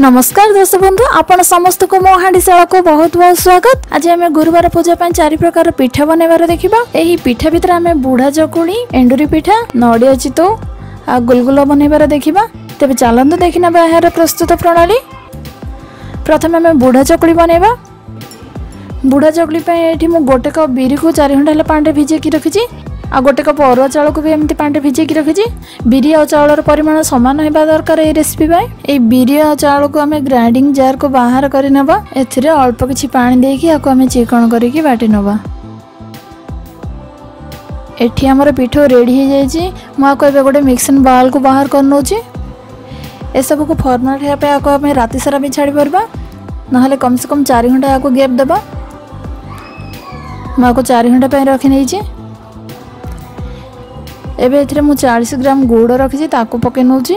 नमस्कार दर्शक बंधु आपण समस्त को मो हांडीशाला को बहुत बहुत स्वागत आज आम गुरुवार पूजा चारि प्रकार पिठा बनवर देखा यही पिठा भितर आम बुढ़ा चकुणी एंडुरी पिठा नड़िया चितो आ गुलगुल बनवर देखा तेज चलतु देखने ना यार प्रस्तुत प्रणाली प्रथम आम बुढ़ा चकुली बनवा बुढ़ा चकुली ये मुझे गोटे कप विरी को चार घंटा पाने भिजे रखी ଆଉ ଗୋଟେ କପ୍ ଅରୁଆ ଚାଉଳକୁ ବି ଏମିତି ପାଣିରେ ଭିଜେଇକି ରଖିଛି ବିରି ଆଉ ଚାଉଳର ପରିମାଣ ସମାନ ହେବା ଦରକାର ଏଇ ରେସିପି ପାଇଁ ଏଇ ବିରି ଆଉ ଚାଉଳକୁ ଆମେ ଗ୍ରାଇଣ୍ଡିଂ ଜାର୍କୁ ବାହାର କରି ନେବା ଏଥିରେ ଅଳ୍ପ କିଛି ପାଣି ଦେଇକି ଆକୁ ଆମେ ଚିକଣ କରିକି ବାଟି ନେବା ଏଠି ଆମର ପିଠଉ ରେଡ଼ି ହେଇଯାଇଛି ମୁଁ ଆକୁ ଏବେ ଗୋଟେ ମିକ୍ସନ୍ ବାଉଲ୍କୁ ବାହାର କରିନେଉଛି ଏସବୁକୁ ଫର୍ମାଟ୍ ହେବା ପାଇଁ ଆକୁ ଆମେ ରାତି ସାରା ବି ଛାଡ଼ିପାରିବା ନହେଲେ କମ୍ ସେ କମ୍ ଚାରି ଘଣ୍ଟା ଆକୁ ଗ୍ୟାପ୍ ଦେବା ମୁଁ ଆକୁ ଚାରି ଘଣ୍ଟା ପାଇଁ ରଖିନେଇଛି ଏବେ ଏଥିରେ ମୁଁ ଚାଳିଶ ଗ୍ରାମ ଗୁଡ଼ ରଖିଛି ତାକୁ ପକାଇ ନେଉଛି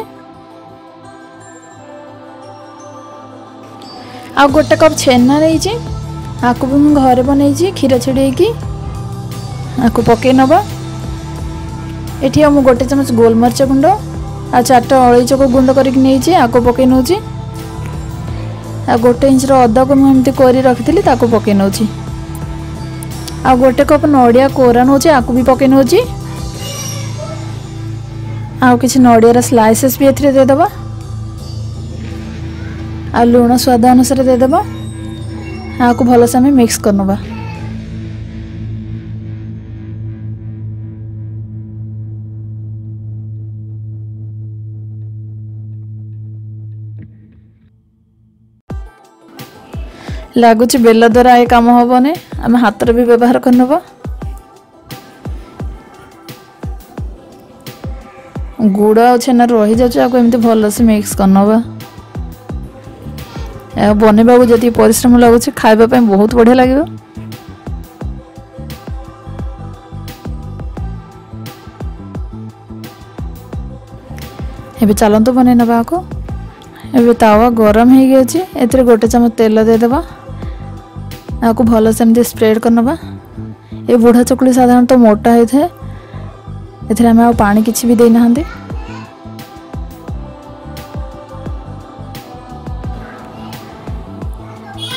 ଆଉ ଗୋଟେ କପ୍ ଛେନା ନେଇଛି ଆକୁ ବି ମୁଁ ଘରେ ବନେଇଛି କ୍ଷୀର ଛିଡ଼େଇକି ଆକୁ ପକାଇ ନେବା ଏଠି ଆଉ ମୁଁ ଗୋଟେ ଚାମଚ ଗୋଲମରିଚ ଗୁଣ୍ଡ ଆଉ ଚାରିଟା ଅଳେଇଚକୁ ଗୁଣ୍ଡ କରିକି ନେଇଛି ଆକୁ ପକାଇ ନେଉଛି ଆଉ ଗୋଟେ ଇଞ୍ଚର ଅଦାକୁ ମୁଁ ଏମିତି କରି ରଖିଥିଲି ତାକୁ ପକାଇ ନେଉଛି ଆଉ ଗୋଟେ କପ୍ ନଡ଼ିଆ କୋରା ନେଉଛି ଆକୁ ବି ପକାଇ ନେଉଛି आगे नड़िया स्लैसे भी एथे देद आ लुण स्वाद अनुसार देद आपको भलसे आम मिक्स कर लगुच बेल द्वारा ये कम हेनी आम हाथ भी व्यवहार करनवा गुड़ आ छेना रही जामी भलसे मिक्स कर ना बनवाक जो पिश्रम लगुच खावाई बहुत बढ़िया लगे ए चलत तो बन को ए गरम हो गया ए गोटे चमच तेल देदेब आपको भलसे स्प्रेड कर ना ये बुढ़ा चकुली साधारण तो मोटा होता है ଏଥିରେ ଆମେ ଆଉ ପାଣି କିଛି ବି ଦେଇନାହାନ୍ତି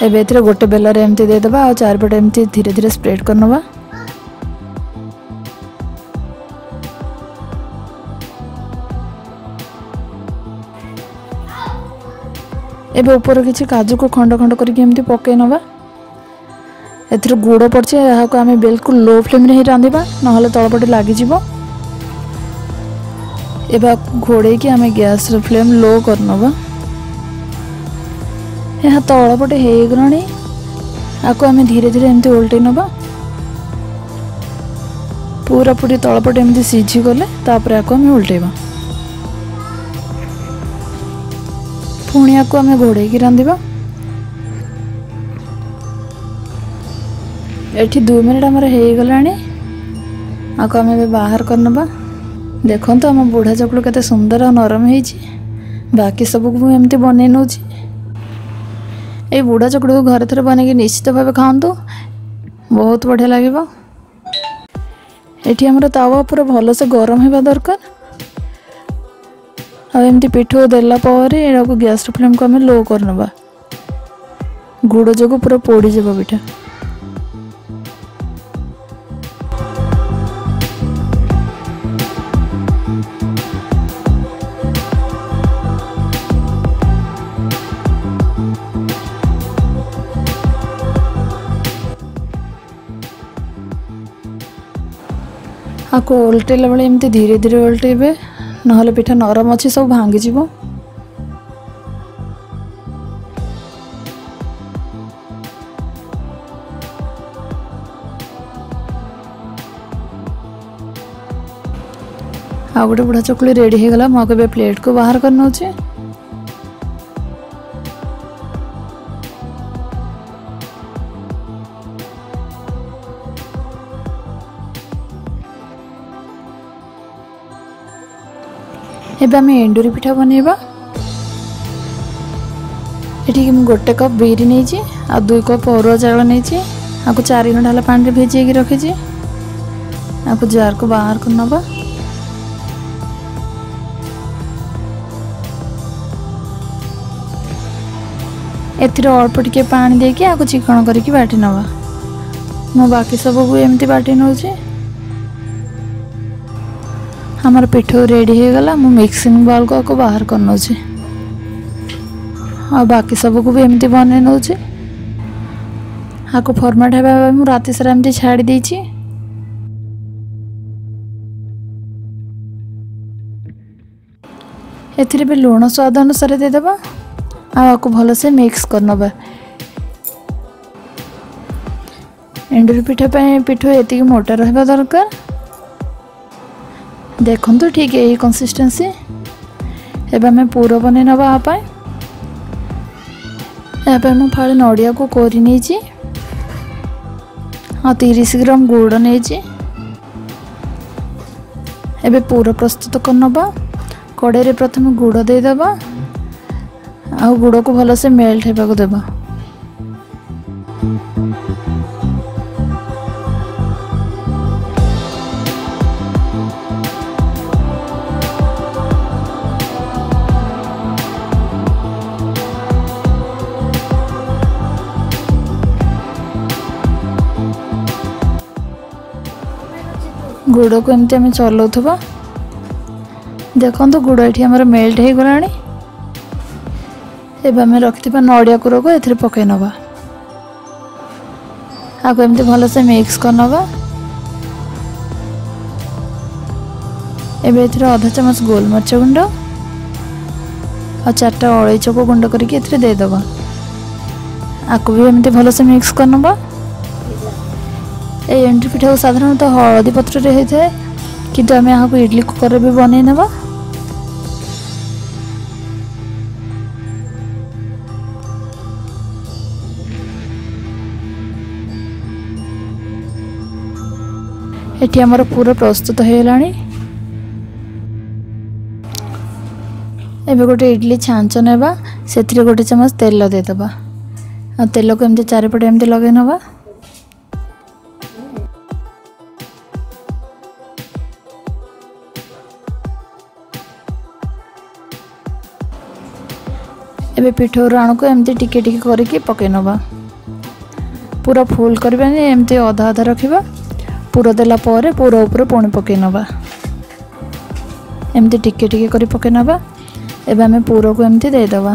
ଏବେ ଏଥିରେ ଗୋଟେ ବେଲରେ ଏମିତି ଦେଇଦେବା ଆଉ ଚାରିପଟେ ଏମିତି ଧୀରେ ଧୀରେ ସ୍ପ୍ରେଡ୍ କରିନେବା ଏବେ ଉପରେ କିଛି କାଜୁକୁ ଖଣ୍ଡ ଖଣ୍ଡ କରିକି ଏମିତି ପକାଇ ନେବା ଏଥିରେ ଗୁଡ଼ ପଡ଼ିଛି ଏହାକୁ ଆମେ ବିଲକୁଲ ଲୋ ଫ୍ଲେମ୍ରେ ହିଁ ରାନ୍ଧିବା ନହେଲେ ତଳପଟେ ଲାଗିଯିବ ଏବେ ଘୋଡ଼େଇକି ଆମେ ଗ୍ୟାସ୍ର ଫ୍ଲେମ୍ ଲୋ କରିନେବା ଏହା ତଳପଟେ ହେଇଗଲାଣି ଆକୁ ଆମେ ଧୀରେ ଧୀରେ ଏମିତି ଓଲଟେଇ ନେବା ପୁରାପୁରି ତଳପଟେ ଏମିତି ସିଝିଗଲେ ତାପରେ ଆକୁ ଆମେ ଓଲଟେଇବା ପୁଣି ଆକୁ ଆମେ ଘୋଡ଼େଇକି ରାନ୍ଧିବା ଏଠି ଦୁଇ ମିନିଟ୍ ଆମର ହେଇଗଲାଣି ଆକୁ ଆମେ ଏବେ ବାହାର କରିନେବା देखो तो आम बुढ़ा चपल के सुंदर आ नरम हो बाकी सब कुछ एमती बनई नौ बुढ़ा चकड़ को घर थे बनई निश्चित भाव खातु बहुत बढ़िया लगे ये आम तावा पूरा भल से गरम होगा दरकार आम पीठ देलापर यू गैस फ्लेम को आम लो करवा गुड़ जो पूरा पोड़ जब पिठा ଆକୁ ଓଲଟେଇଲା ବେଳେ ଏମିତି ଧୀରେ ଧୀରେ ଓଲଟେଇବେ ନହେଲେ ପିଠା ନରମ ଅଛି ସବୁ ଭାଙ୍ଗିଯିବ ଆଉ ଗୋଟେ ବୁଢ଼ା ଚକୁଳି ରେଡ଼ି ହେଇଗଲା ମୁଁ କେବେ ପ୍ଲେଟ୍କୁ ବାହାର କରିନେଉଛି ଏବେ ଆମେ ଏଣ୍ଡୁରି ପିଠା ବନେଇବା ଏଠିକି ମୁଁ ଗୋଟେ କପ୍ ବିରି ନେଇଛି ଆଉ ଦୁଇ କପ୍ ଅରୁଆ ଚାଉଳ ନେଇଛି ଆକୁ ଚାରି ଘଣ୍ଟା ହେଲା ପାଣିରେ ଭିଜେଇକି ରଖିଛି ଆକୁ ଜାର୍କୁ ବାହାରକୁ ନେବା ଏଥିରେ ଅଳ୍ପ ଟିକେ ପାଣି ଦେଇକି ଆକୁ ଚିକଣ କରିକି ବାଟି ନେବା ମୁଁ ବାକି ସବୁକୁ ଏମିତି ବାଟି ନେଉଛି आमर पिठ रेडी मु मिक्सिंग बल को आपको बाहर कर बाकी सब कुछ भी एमती बन आपको फर्माट हो रात सारा एम छाड़ी ए लुण स्वाद अनुसार देदेब आपको भलसे मिक्स कर नबा एंडुल पिठा पिठ ये मोटा रहा दरकार ଦେଖନ୍ତୁ ଠିକ୍ ଏହି କନସିଷ୍ଟେନ୍ସି ଏବେ ଆମେ ପୁର ବନେଇ ନେବା ଏହା ପାଇଁ ଏହା ପାଇଁ ମୁଁ ଫାଳେ ନଡ଼ିଆକୁ କୋରି ନେଇଛି ଆଉ ତିରିଶ ଗ୍ରାମ ଗୁଡ଼ ନେଇଛି ଏବେ ପୁର ପ୍ରସ୍ତୁତ କରିନେବା କଡ଼େଇରେ ପ୍ରଥମେ ଗୁଡ଼ ଦେଇଦେବା ଆଉ ଗୁଡ଼କୁ ଭଲସେ ମେଲ୍ଟ ହେବାକୁ ଦେବା গুড়କୁ ଏମିତି ଆମେ ଚଲାଉଥିବା ଦେଖନ୍ତୁ ଗୁଡ଼ ଏଠି ଆମର ମେଲ୍ଟ ହୋଇଗଲାଣି ଏବେ ଆମେ ରଖିଥିବା ନଡ଼ିଆ କୁରକୁ ଏଥିରେ ପକାଇ ନେବା ଆକୁ ଏମିତି ଭଲସେ ମିକ୍ସ କରିନେବା ଏବେ ଏଥିରେ ଅଧା ଚାମଚ ଗୋଲମରିଚ ଗୁଣ୍ଡ ଆଉ ଚାରିଟା ଅଳେଇଚକୁ ଗୁଣ୍ଡ କରିକି ଏଥିରେ ଦେଇଦେବା ଆକୁ ବି ଏମିତି ଭଲସେ ମିକ୍ସ କରିନେବା এই ଏଣ୍ଡୁରି ପିଠାକୁ ସାଧାରଣତଃ ହଳଦୀ ପତ୍ରରେ ହୋଇଥାଏ କିନ୍ତୁ ଆମେ ଏହାକୁ ଇଡ଼ଲି କୁକର୍ରେ ବି ବନେଇ ନେବା ଏଠି ଆମର ପୁର ପ୍ରସ୍ତୁତ ହୋଇଗଲାଣି ଏବେ ଗୋଟେ ଇଡ଼ଲି ଛାଞ୍ଚ ନେବା ସେଥିରେ ଗୋଟେ ଚାମଚ ତେଲ ଦେଇଦେବା ଆଉ ତେଲକୁ ଏମିତି ଚାରିପଟେ ଏମିତି ଲଗାଇ ନେବା ଏବେ ପିଠଉ ରାଣକୁ ଏମିତି ଟିକେ ଟିକେ କରିକି ପକାଇ ନେବା ପୁରା ଫୁଲ୍ କରିବାନି ଏମିତି ଅଧା ଅଧା ରଖିବା ପୁର ଦେଲା ପରେ ପୁର ଉପରେ ପୁଣି ପକାଇ ନେବା ଏମିତି ଟିକେ ଟିକେ କରି ପକାଇ ନେବା ଏବେ ଆମେ ପୁରକୁ ଏମିତି ଦେଇଦେବା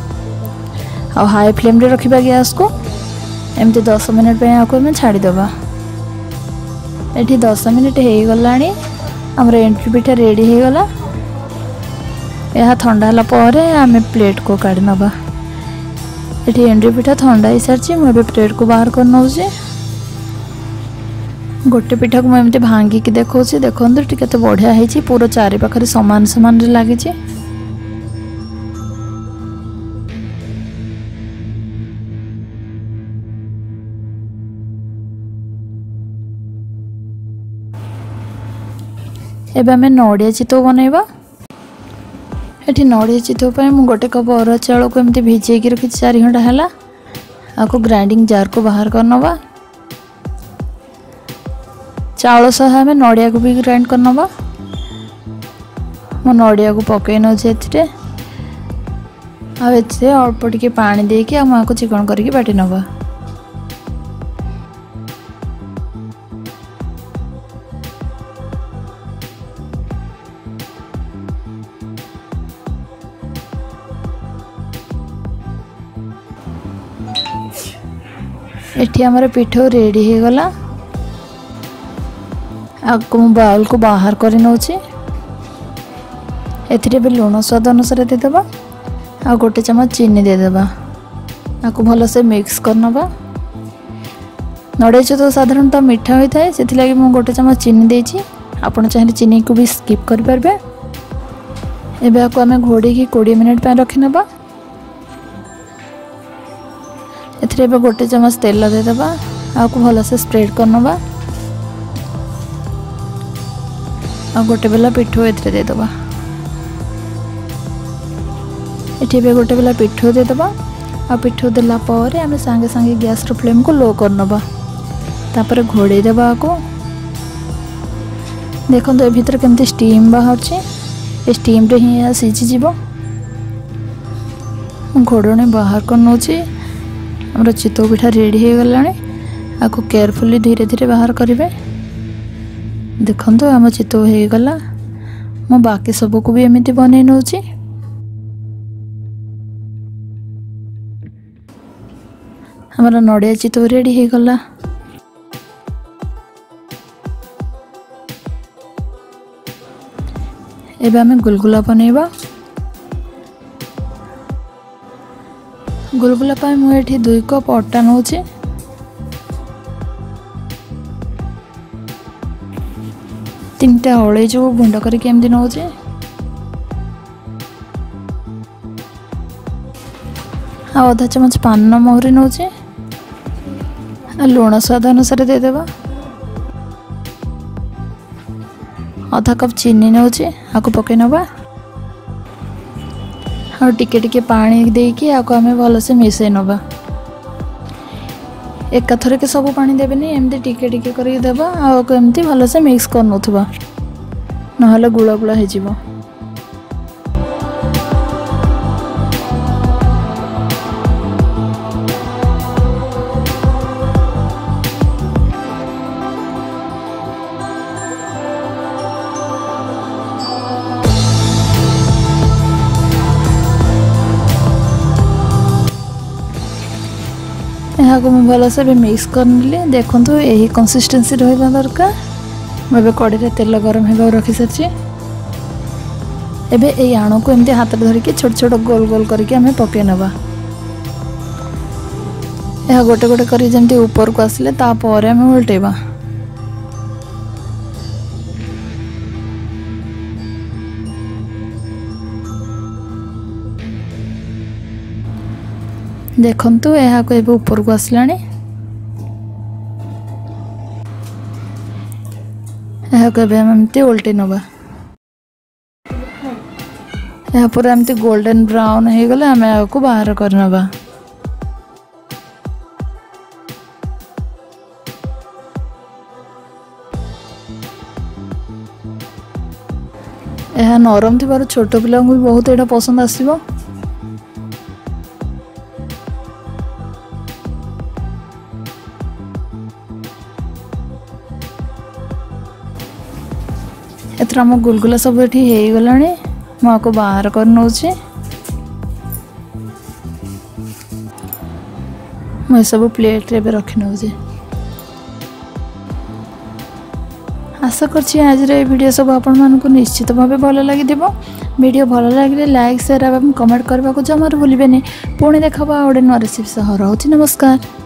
ଆଉ ହାଇ ଫ୍ଲେମ୍ରେ ରଖିବା ଗ୍ୟାସ୍କୁ ଏମିତି ଦଶ ମିନିଟ୍ ପାଇଁ ଆକୁ ଆମେ ଛାଡ଼ିଦେବା ଏଠି ଦଶ ମିନିଟ୍ ହେଇଗଲାଣି ଆମର ଏଣ୍ଟ୍ରି ପିଠା ରେଡ଼ି ହେଇଗଲା ଏହା ଥଣ୍ଡା ହେଲା ପରେ ଆମେ ପ୍ଲେଟ୍କୁ କାଢ଼ି ନେବା ଏଠି ଏଣ୍ଡ୍ରି ପିଠା ଥଣ୍ଡା ହେଇସାରିଛି ମୁଁ ଏବେ ପ୍ଲେଟ୍କୁ ବାହାର କରି ନେଉଛି ଗୋଟେ ପିଠାକୁ ମୁଁ ଏମିତି ଭାଙ୍ଗିକି ଦେଖାଉଛି ଦେଖନ୍ତୁ ଟିକେ କେତେ ବଢ଼ିଆ ହେଇଛି ପୁରା ଚାରିପାଖରେ ସମାନ ସମାନରେ ଲାଗିଛି एवं नड़िया चित बनवा ये नड़िया चितोप गोटे कप अरुआ चाउल को एमती भिजे रखी चार घंटा है आपको ग्राइंडिंग जार को बाहर कर नवा चाउल सह आम नड़िया को भी ग्राइंड कर नवा मो नड़िया को पकई नौ आ अल्प टे पा दे कि चिकन करके बाटि नवा এটি আমার পিঠো রেডি হয়ে গলা ଆଗକୁ ମୁଁ ବାଉଲକୁ ବାହାର କରି ନେଉଛି ଏଥିରେ ଏବେ ଲୁଣ ସ୍ୱାଦ ଅନୁସାରେ ଦେଇଦେବା ଆଉ ଗୋଟେ ଚାମଚ ଚିନି ଦେଇଦେବା ଆକୁ ଭଲସେ ମିକ୍ସ କରିନେବା ନଡ଼ିଆ ଚୋଦ ସାଧାରଣତଃ ମିଠା ହୋଇଥାଏ ସେଥିଲାଗି ମୁଁ ଗୋଟେ ଚାମଚ ଚିନି ଦେଇଛି ଆପଣ ଚାହିଁଲେ ଚିନିକୁ ବି ସ୍କିପ୍ କରିପାରିବେ ଏବେ ଆକୁ ଆମେ ଘୋଡ଼େଇକି କୋଡ଼ିଏ ମିନିଟ୍ ପାଇଁ ରଖିନେବା ଏଥିରେ ଏବେ ଗୋଟେ ଚାମଚ ତେଲ ଦେଇଦେବା ଆକୁ ଭଲସେ ସ୍ପ୍ରେଡ଼ କରିନେବା ଆଉ ଗୋଟେ ବେଲା ପିଠଉ ଏଥିରେ ଦେଇଦେବା ଏଠି ଏବେ ଗୋଟେ ବେଲା ପିଠଉ ଦେଇଦେବା ଆଉ ପିଠଉ ଦେଲା ପରେ ଆମେ ସାଙ୍ଗେ ସାଙ୍ଗେ ଗ୍ୟାସ୍ର ଫ୍ଲେମ୍କୁ ଲୋ କରିନେବା ତାପରେ ଘୋଡ଼େଇ ଦେବା ଆକୁ ଦେଖନ୍ତୁ ଏ ଭିତରେ କେମିତି ଷ୍ଟିମ୍ ବାହାରୁଛି ଏ ଷ୍ଟିମ୍ରେ ହିଁ ଏହା ସିଝିଯିବ ଘୋଡ଼ଣୀ ବାହାର କରି ନେଉଛି ଆମର ଚିତଉ ପିଠା ରେଡ଼ି ହୋଇଗଲାଣି ଆକୁ କେୟାରଫୁଲି ଧୀରେ ଧୀରେ ବାହାର କରିବେ ଦେଖନ୍ତୁ ଆମ ଚିତଉ ହୋଇଗଲା ମୁଁ ବାକି ସବୁକୁ ବି ଏମିତି ବନେଇ ନେଉଛି ଆମର ନଡ଼ିଆ ଚିତଉ ରେଡ଼ି ହୋଇଗଲା ଏବେ ଆମେ ଗୁଲଗୁଲା ବନେଇବା ଗୁଲଗୁଲା ପାଇଁ ମୁଁ ଏଠି ଦୁଇ କପ୍ ଅଟା ନେଉଛି ତିନିଟା ଅଳେଇଚକୁ ଗୁଣ୍ଡ କରିକି ଏମିତି ନେଉଛି ଆଉ ଅଧା ଚାମଚ ପାନ ମହୁରି ନେଉଛି ଆଉ ଲୁଣ ସ୍ୱାଦ ଅନୁସାରେ ଦେଇଦେବ ଅଧା କପ୍ ଚିନି ନେଉଛି ଆକୁ ପକେଇ ନେବା ଆଉ ଟିକେ ଟିକେ ପାଣି ଦେଇକି ଆକୁ ଆମେ ଭଲସେ ମିଶାଇ ନେବା ଏକାଥରକେ ସବୁ ପାଣି ଦେବେନି ଏମିତି ଟିକେ ଟିକେ କରିକି ଦେବା ଆଉ ଏମିତି ଭଲସେ ମିକ୍ସ କରିନେଉଥିବା ନହେଲେ ଗୁଳ ଗୁଳ ହେଇଯିବ ଏହାକୁ ମୁଁ ଭଲସେ ଏବେ ମିକ୍ସ କରିନେଲି ଦେଖନ୍ତୁ ଏହି କନସିଷ୍ଟେନ୍ସି ରହିବା ଦରକାର ମୁଁ ଏବେ କଡ଼େଇରେ ତେଲ ଗରମ ହେବାକୁ ରଖିସାରିଛି ଏବେ ଏଇ ଆଣକୁ ଏମିତି ହାତରେ ଧରିକି ଛୋଟ ଛୋଟ ଗୋଲ ଗୋଲ କରିକି ଆମେ ପକାଇ ନେବା ଏହା ଗୋଟେ ଗୋଟେ କରି ଯେମିତି ଉପରକୁ ଆସିଲେ ତାପରେ ଆମେ ଓଲଟେଇବା ଦେଖନ୍ତୁ ଏହାକୁ ଏବେ ଉପରକୁ ଆସିଲାଣି ଏହାକୁ ଏବେ ଆମେ ଏମିତି ଓଲଟେଇ ନେବା ଏହା ପରେ ଏମିତି ଗୋଲ୍ଡେନ୍ ବ୍ରାଉନ୍ ହୋଇଗଲେ ଆମେ ଏହାକୁ ବାହାର କରିନେବା ଏହା ନରମ ଥିବାରୁ ଛୋଟ ପିଲାଙ୍କୁ ବି ବହୁତ ଏଇଟା ପସନ୍ଦ ଆସିବ ଏଥର ଆମ ଗୁଲଗୁଲା ସବୁ ଏଠି ହେଇଗଲାଣି ମୁଁ ଆକୁ ବାହାର କରିନେଉଛି ମୁଁ ଏସବୁ ପ୍ଲେଟ୍ରେ ଏବେ ରଖିନେଉଛି ଆଶା କରୁଛି ଆଜିର ଏ ଭିଡ଼ିଓ ସବୁ ଆପଣମାନଙ୍କୁ ନିଶ୍ଚିତ ଭାବେ ଭଲ ଲାଗିଥିବ ଭିଡ଼ିଓ ଭଲ ଲାଗିଲେ ଲାଇକ୍ ସେୟାର ଏବଂ କମେଣ୍ଟ କରିବାକୁ ଜମାରୁ ଭୁଲିବେନି ପୁଣି ଦେଖାହେବ ଆଉ ଗୋଟେ ନୂଆ ରେସିପି ସହ ରହୁଛି ନମସ୍କାର